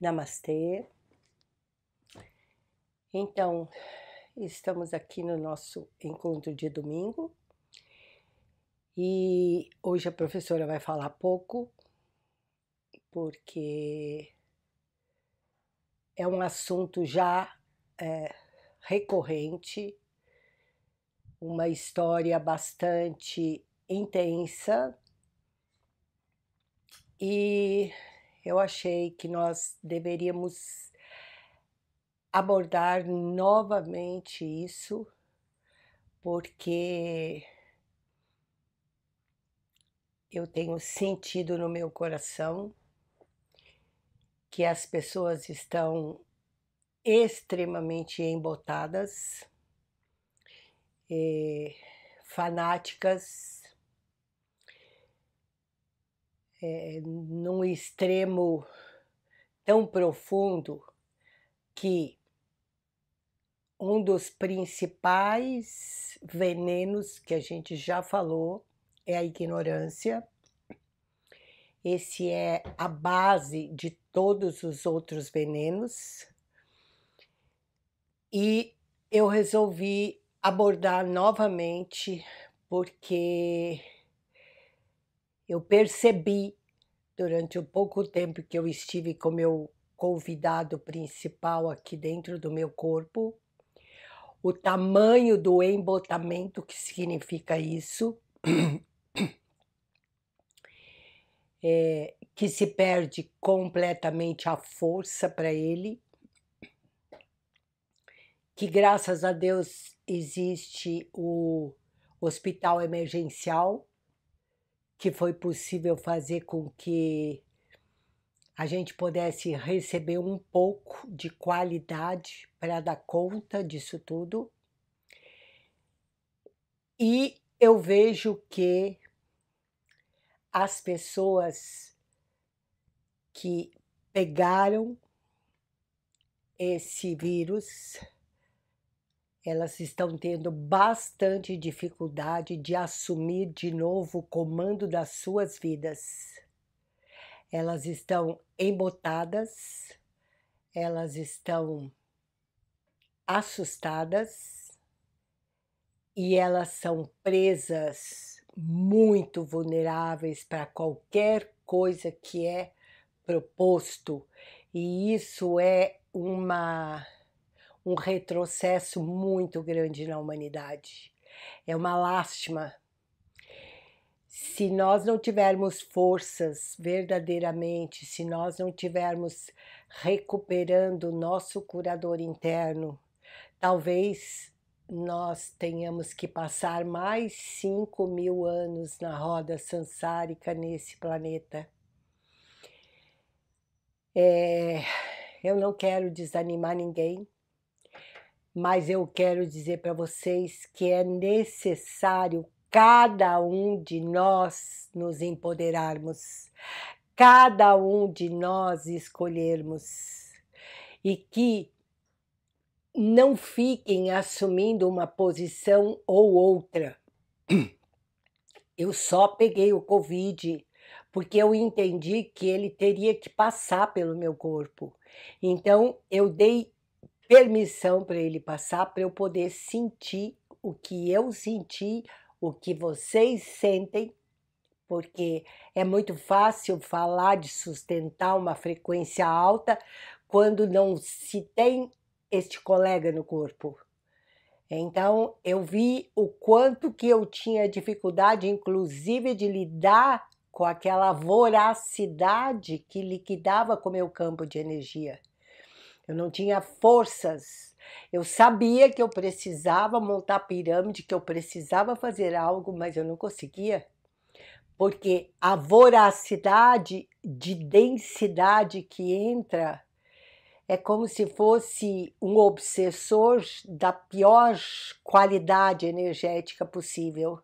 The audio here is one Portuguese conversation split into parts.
Namastê. Então, estamos aqui no nosso encontro de domingo e hoje a professora vai falar pouco porque é um assunto já é, recorrente, uma história bastante intensa e eu achei que nós deveríamos abordar novamente isso, porque eu tenho sentido no meu coração que as pessoas estão extremamente embotadas, eh, fanáticas, é, num extremo tão profundo que um dos principais venenos que a gente já falou é a ignorância. Esse é a base de todos os outros venenos. E eu resolvi abordar novamente porque eu percebi durante o pouco tempo que eu estive com meu convidado principal aqui dentro do meu corpo, o tamanho do embotamento que significa isso, é, que se perde completamente a força para ele, que graças a Deus existe o hospital emergencial que foi possível fazer com que a gente pudesse receber um pouco de qualidade para dar conta disso tudo. E eu vejo que as pessoas que pegaram esse vírus elas estão tendo bastante dificuldade de assumir de novo o comando das suas vidas. Elas estão embotadas, elas estão assustadas e elas são presas muito vulneráveis para qualquer coisa que é proposto, e isso é uma um retrocesso muito grande na humanidade. É uma lástima. Se nós não tivermos forças verdadeiramente, se nós não tivermos recuperando o nosso curador interno, talvez nós tenhamos que passar mais 5 mil anos na roda sansárica nesse planeta. É, eu não quero desanimar ninguém, mas eu quero dizer para vocês que é necessário cada um de nós nos empoderarmos, cada um de nós escolhermos e que não fiquem assumindo uma posição ou outra. Eu só peguei o Covid porque eu entendi que ele teria que passar pelo meu corpo. Então eu dei permissão para ele passar, para eu poder sentir o que eu senti, o que vocês sentem, porque é muito fácil falar de sustentar uma frequência alta quando não se tem este colega no corpo. Então, eu vi o quanto que eu tinha dificuldade, inclusive, de lidar com aquela voracidade que liquidava com o meu campo de energia eu não tinha forças. Eu sabia que eu precisava montar pirâmide, que eu precisava fazer algo, mas eu não conseguia. Porque a voracidade de densidade que entra é como se fosse um obsessor da pior qualidade energética possível.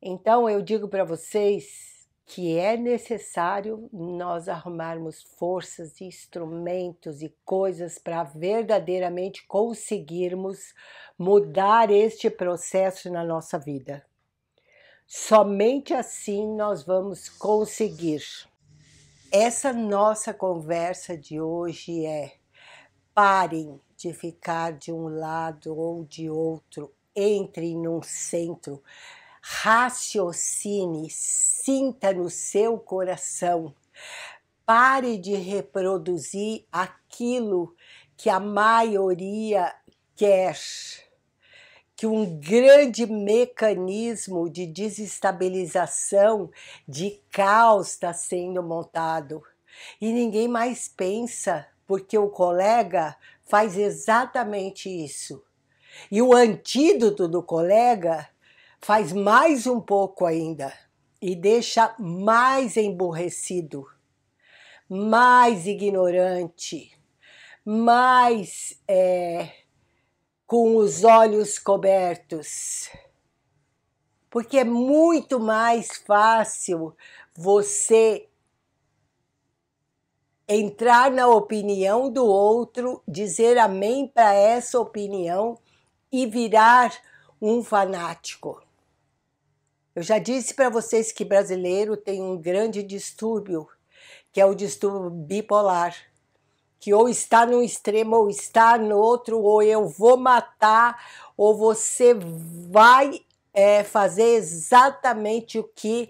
Então eu digo para vocês que é necessário nós arrumarmos forças, instrumentos e coisas para verdadeiramente conseguirmos mudar este processo na nossa vida. Somente assim nós vamos conseguir. essa nossa conversa de hoje é: parem de ficar de um lado ou de outro, entre num centro, raciocine, sinta no seu coração. Pare de reproduzir aquilo que a maioria quer que um grande mecanismo de desestabilização, de caos está sendo montado. E ninguém mais pensa, porque o colega faz exatamente isso. E o antídoto do colega faz mais um pouco ainda e deixa mais emburrecido, mais ignorante, mais é, com os olhos cobertos. Porque é muito mais fácil você entrar na opinião do outro, dizer amém para essa opinião e virar um fanático. Eu já disse para vocês que brasileiro tem um grande distúrbio, que é o distúrbio bipolar que ou está num extremo ou está no outro, ou eu vou matar, ou você vai é, fazer exatamente o que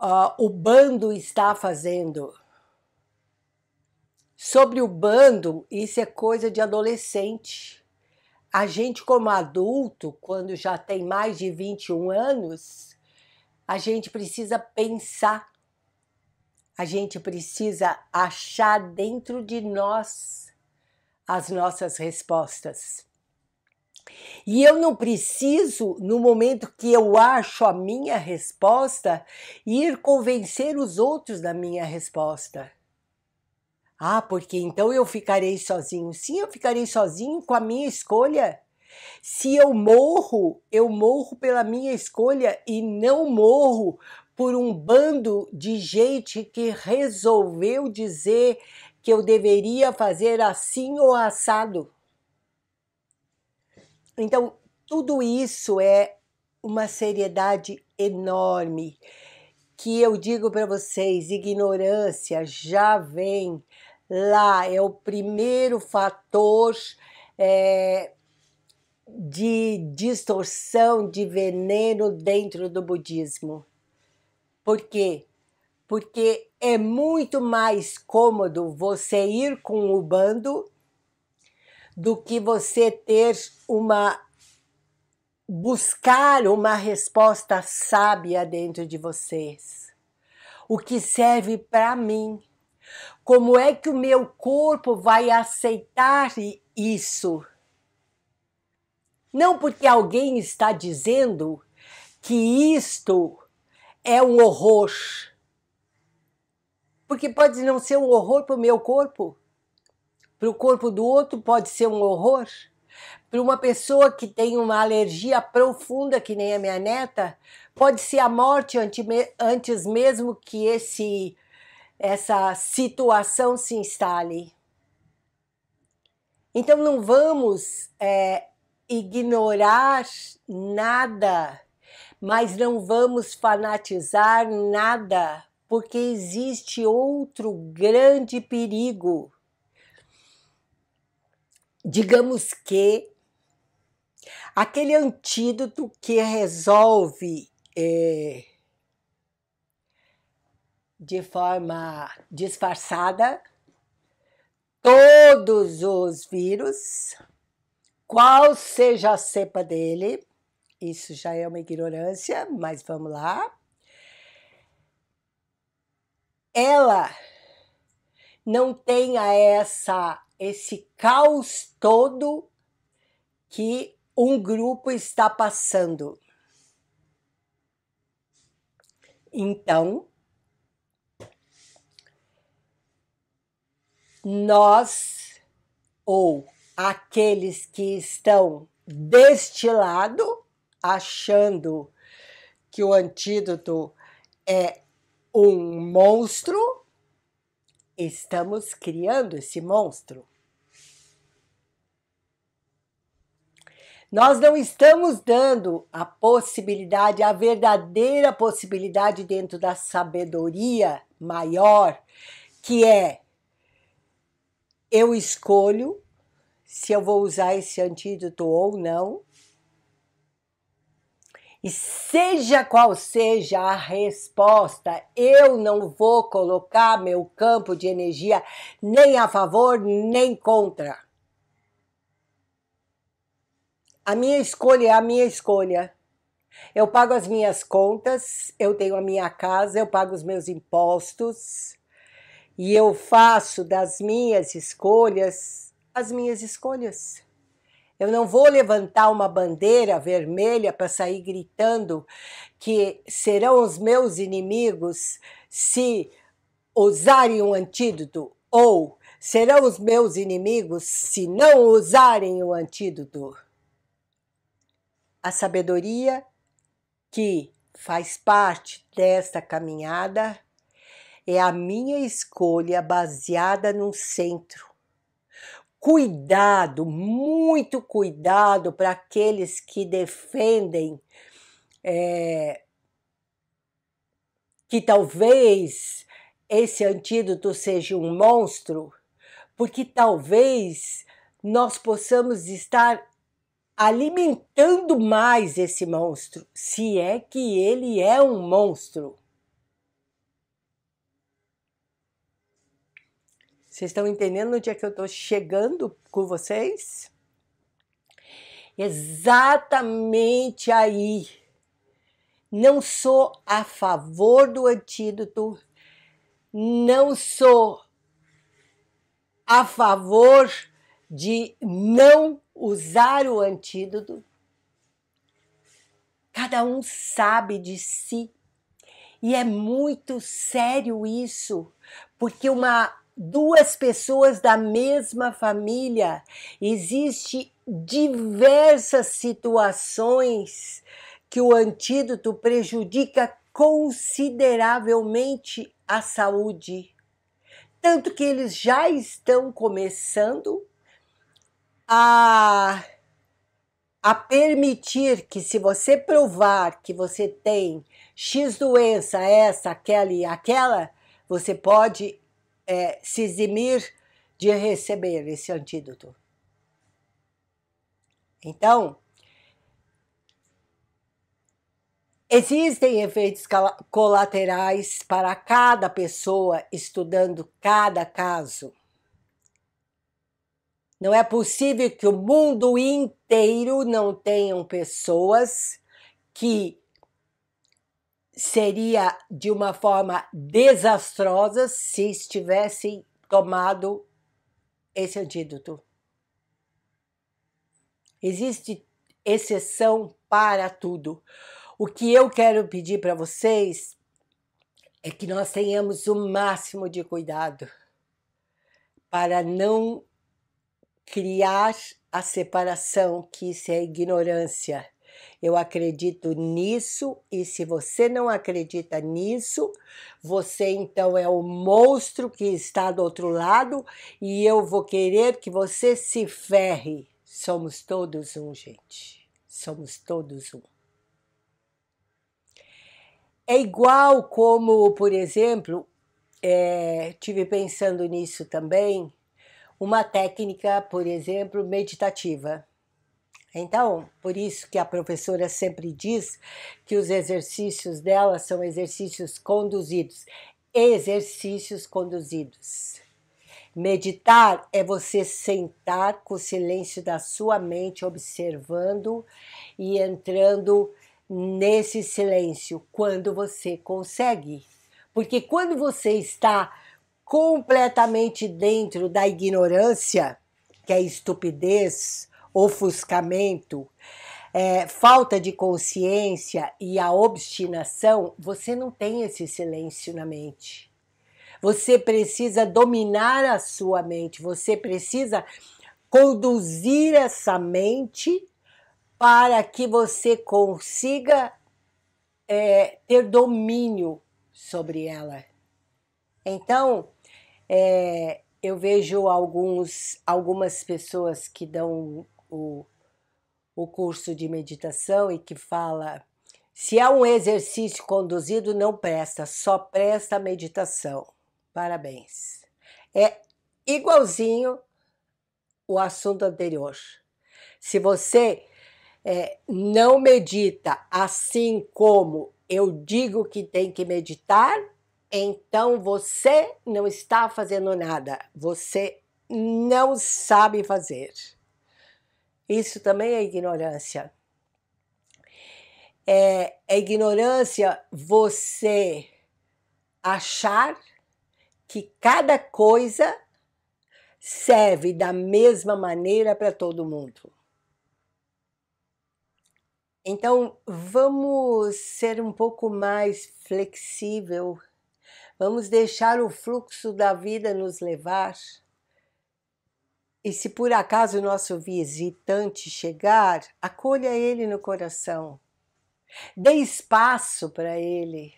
uh, o bando está fazendo. Sobre o bando, isso é coisa de adolescente. A gente, como adulto, quando já tem mais de 21 anos, a gente precisa pensar a gente precisa achar dentro de nós as nossas respostas. E eu não preciso, no momento que eu acho a minha resposta, ir convencer os outros da minha resposta. Ah, porque então eu ficarei sozinho. Sim, eu ficarei sozinho com a minha escolha. Se eu morro, eu morro pela minha escolha e não morro por um bando de gente que resolveu dizer que eu deveria fazer assim ou assado. Então, tudo isso é uma seriedade enorme que eu digo para vocês, ignorância já vem lá, é o primeiro fator é, de distorção, de veneno dentro do budismo. Por quê? Porque é muito mais cômodo você ir com o bando do que você ter uma buscar uma resposta sábia dentro de vocês. O que serve para mim? Como é que o meu corpo vai aceitar isso? Não porque alguém está dizendo que isto é um horror. Porque pode não ser um horror para o meu corpo, para o corpo do outro pode ser um horror. Para uma pessoa que tem uma alergia profunda, que nem a minha neta, pode ser a morte antes mesmo que esse, essa situação se instale. Então não vamos é, ignorar nada mas não vamos fanatizar nada, porque existe outro grande perigo. Digamos que aquele antídoto que resolve é, de forma disfarçada todos os vírus, qual seja a cepa dele, isso já é uma ignorância, mas vamos lá. Ela não tenha essa esse caos todo que um grupo está passando. Então, nós ou aqueles que estão deste lado achando que o antídoto é um monstro, estamos criando esse monstro. Nós não estamos dando a possibilidade, a verdadeira possibilidade dentro da sabedoria maior, que é eu escolho se eu vou usar esse antídoto ou não. E seja qual seja a resposta, eu não vou colocar meu campo de energia nem a favor nem contra. A minha escolha é a minha escolha. Eu pago as minhas contas, eu tenho a minha casa, eu pago os meus impostos e eu faço das minhas escolhas as minhas escolhas. Eu não vou levantar uma bandeira vermelha para sair gritando que serão os meus inimigos se usarem um antídoto ou serão os meus inimigos se não usarem o antídoto. A sabedoria que faz parte desta caminhada é a minha escolha baseada num centro. Cuidado, muito cuidado para aqueles que defendem é, que talvez esse antídoto seja um monstro, porque talvez nós possamos estar alimentando mais esse monstro, se é que ele é um monstro. Vocês estão entendendo onde é que eu estou chegando com vocês? Exatamente aí. Não sou a favor do antídoto, não sou a favor de não usar o antídoto. Cada um sabe de si. E é muito sério isso, porque uma duas pessoas da mesma família existe diversas situações que o antídoto prejudica consideravelmente a saúde. Tanto que eles já estão começando a, a permitir que, se você provar que você tem X doença, essa, aquela e aquela, você pode é, se eximir de receber esse antídoto. Então, existem efeitos colaterais para cada pessoa estudando cada caso. Não é possível que o mundo inteiro não tenham pessoas que seria de uma forma desastrosa se estivessem tomado esse antídoto. Existe exceção para tudo. O que eu quero pedir para vocês é que nós tenhamos o máximo de cuidado para não criar a separação, que isso é ignorância. Eu acredito nisso, e se você não acredita nisso, você então é o monstro que está do outro lado e eu vou querer que você se ferre. Somos todos um, gente. Somos todos um. É igual como, por exemplo, é, tive pensando nisso também, uma técnica, por exemplo, meditativa. Então, por isso que a professora sempre diz que os exercícios dela são exercícios conduzidos. Exercícios conduzidos. Meditar é você sentar com o silêncio da sua mente, observando e entrando nesse silêncio quando você consegue. Porque quando você está completamente dentro da ignorância, que é estupidez, ofuscamento, é, falta de consciência e a obstinação, você não tem esse silêncio na mente. Você precisa dominar a sua mente, você precisa conduzir essa mente para que você consiga é, ter domínio sobre ela. Então, é, eu vejo alguns, algumas pessoas que dão o, o curso de meditação e que fala se é um exercício conduzido, não presta, só presta a meditação. Parabéns. é igualzinho o assunto anterior. Se você é, não medita assim como eu digo que tem que meditar, então você não está fazendo nada, você não sabe fazer. Isso também é ignorância. É, é ignorância você achar que cada coisa serve da mesma maneira para todo mundo. Então, vamos ser um pouco mais flexível, vamos deixar o fluxo da vida nos levar. E se por acaso o nosso visitante chegar, acolha ele no coração. Dê espaço para ele.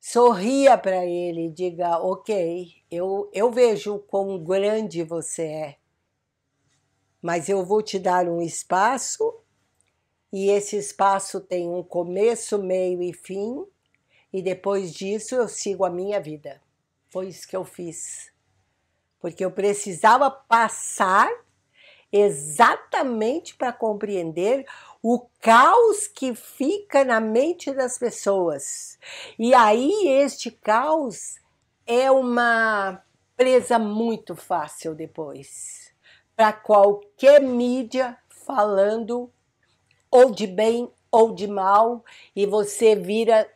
Sorria para ele e diga: Ok, eu, eu vejo quão grande você é, mas eu vou te dar um espaço e esse espaço tem um começo, meio e fim, e depois disso eu sigo a minha vida. Foi isso que eu fiz. Porque eu precisava passar exatamente para compreender o caos que fica na mente das pessoas. E aí este caos é uma presa muito fácil depois para qualquer mídia falando ou de bem ou de mal, e você vira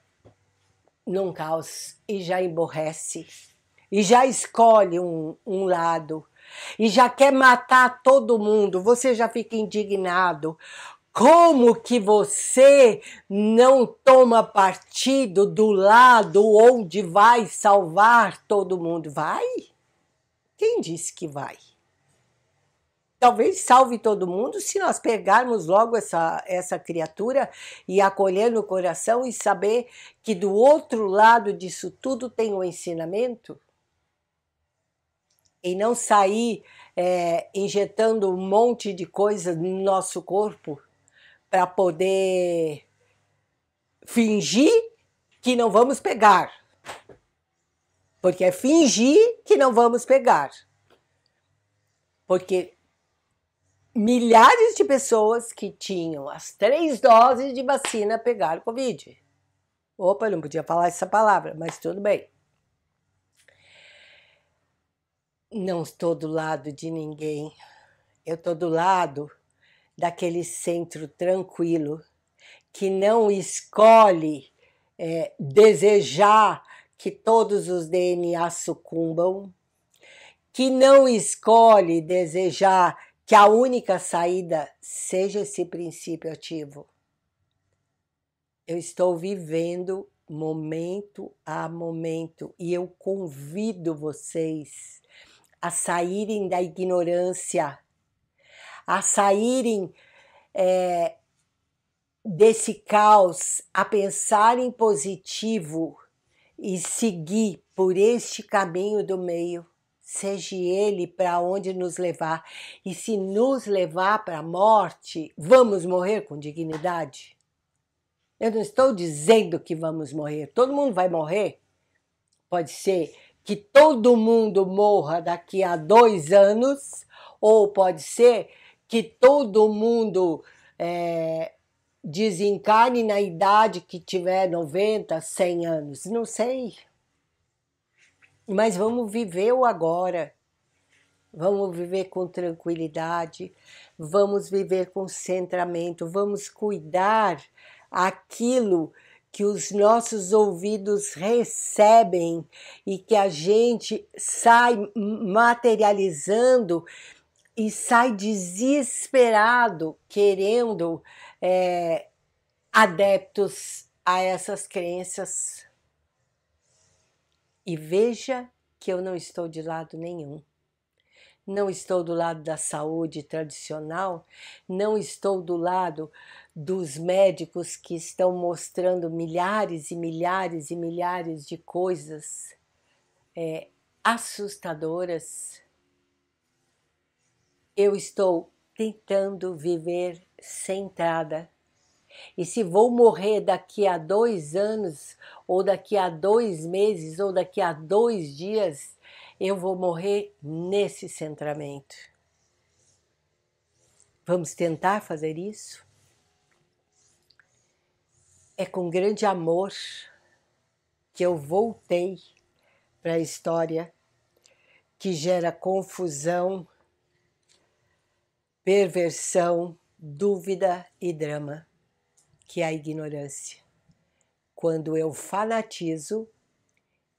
num caos e já emborrece, e já escolhe um, um lado, e já quer matar todo mundo, você já fica indignado. Como que você não toma partido do lado onde vai salvar todo mundo? Vai? Quem disse que vai? talvez salve todo mundo se nós pegarmos logo essa, essa criatura e acolher no coração e saber que do outro lado disso tudo tem um ensinamento e não sair é, injetando um monte de coisa no nosso corpo para poder fingir que não vamos pegar. Porque é fingir que não vamos pegar. Porque milhares de pessoas que tinham as três doses de vacina pegaram Covid. Opa, eu não podia falar essa palavra, mas tudo bem. Não estou do lado de ninguém. Eu estou do lado daquele centro tranquilo que não escolhe é, desejar que todos os DNA sucumbam, que não escolhe desejar que a única saída seja esse princípio ativo. Eu estou vivendo momento a momento e eu convido vocês a saírem da ignorância, a saírem é, desse caos, a pensar em positivo e seguir por este caminho do meio seja ele para onde nos levar. E se nos levar para a morte, vamos morrer com dignidade? Eu não estou dizendo que vamos morrer. Todo mundo vai morrer. Pode ser que todo mundo morra daqui a dois anos, ou pode ser que todo mundo é, desencarne na idade que tiver 90, 100 anos. Não sei mas vamos viver o agora. Vamos viver com tranquilidade, vamos viver com centramento, vamos cuidar aquilo que os nossos ouvidos recebem e que a gente sai materializando e sai desesperado querendo é, adeptos a essas crenças e veja que eu não estou de lado nenhum. Não estou do lado da saúde tradicional, não estou do lado dos médicos que estão mostrando milhares e milhares e milhares de coisas é, assustadoras. Eu estou tentando viver centrada e se vou morrer daqui a dois anos, ou daqui a dois meses, ou daqui a dois dias, eu vou morrer nesse centramento. Vamos tentar fazer isso? É com grande amor que eu voltei para a história que gera confusão, perversão, dúvida e drama, que é a ignorância. Quando eu fanatizo,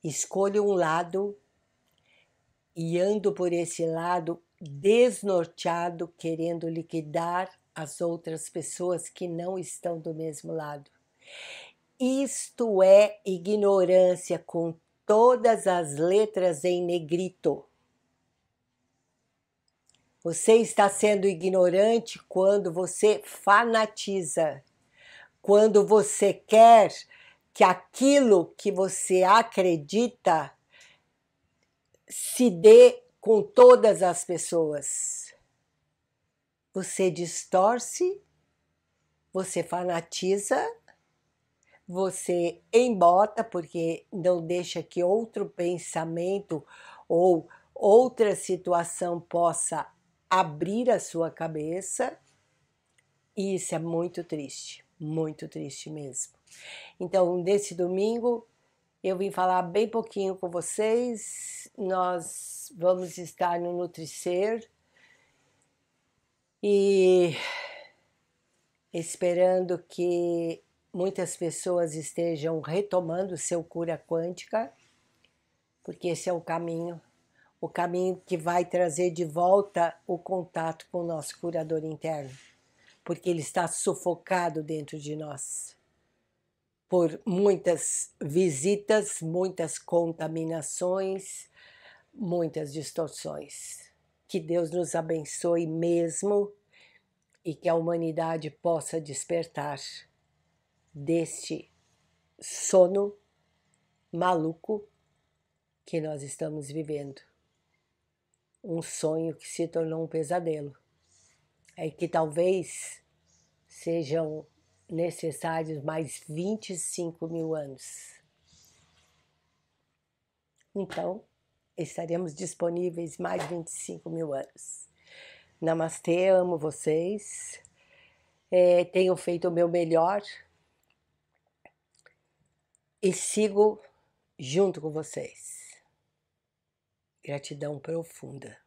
escolho um lado e ando por esse lado desnorteado, querendo liquidar as outras pessoas que não estão do mesmo lado. Isto é ignorância com todas as letras em negrito. Você está sendo ignorante quando você fanatiza, quando você quer que aquilo que você acredita se dê com todas as pessoas. Você distorce, você fanatiza, você embota porque não deixa que outro pensamento ou outra situação possa abrir a sua cabeça. E isso é muito triste, muito triste mesmo. Então, nesse domingo, eu vim falar bem pouquinho com vocês. Nós vamos estar no Nutricer e esperando que muitas pessoas estejam retomando seu cura quântica, porque esse é o caminho, o caminho que vai trazer de volta o contato com o nosso curador interno, porque ele está sufocado dentro de nós por muitas visitas, muitas contaminações, muitas distorções. Que Deus nos abençoe mesmo e que a humanidade possa despertar deste sono maluco que nós estamos vivendo. Um sonho que se tornou um pesadelo. É que talvez sejam necessários mais 25 mil anos. Então, estaremos disponíveis mais 25 mil anos. Namastê, amo vocês. É, tenho feito o meu melhor e sigo junto com vocês. Gratidão profunda.